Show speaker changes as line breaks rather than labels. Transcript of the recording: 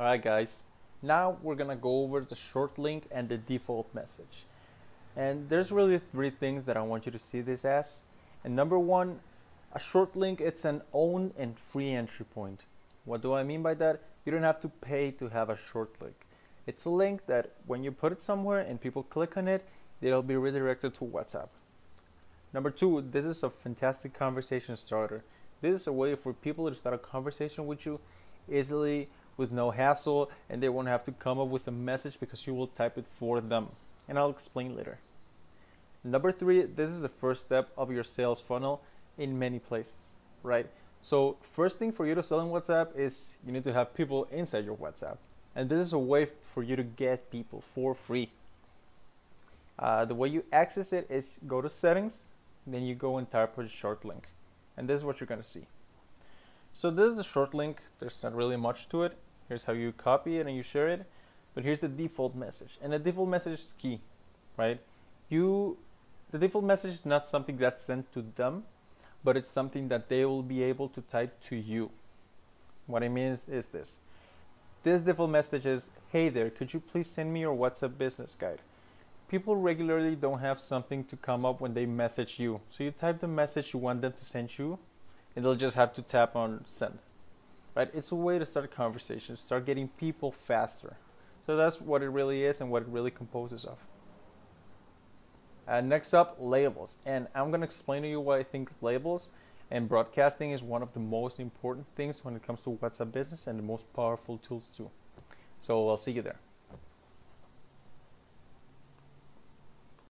Alright guys, now we're gonna go over the short link and the default message. And there's really three things that I want you to see this as. And number one, a short link, it's an own and free entry point. What do I mean by that? You don't have to pay to have a short link. It's a link that when you put it somewhere and people click on it, they'll be redirected to WhatsApp. Number two, this is a fantastic conversation starter. This is a way for people to start a conversation with you easily with no hassle and they won't have to come up with a message because you will type it for them. And I'll explain later. Number three, this is the first step of your sales funnel in many places, right? So first thing for you to sell in WhatsApp is you need to have people inside your WhatsApp. And this is a way for you to get people for free. Uh, the way you access it is go to settings, then you go and type a short link. And this is what you're gonna see. So this is the short link. There's not really much to it. Here's how you copy it and you share it. But here's the default message. And the default message is key, right? You, the default message is not something that's sent to them, but it's something that they will be able to type to you. What I mean is, is this. This default message is, hey there, could you please send me your WhatsApp business guide? People regularly don't have something to come up when they message you. So you type the message you want them to send you, and they'll just have to tap on send right? It's a way to start conversations, start getting people faster. So that's what it really is and what it really composes of. And next up, labels. And I'm going to explain to you why I think labels and broadcasting is one of the most important things when it comes to WhatsApp business and the most powerful tools too. So I'll see you there.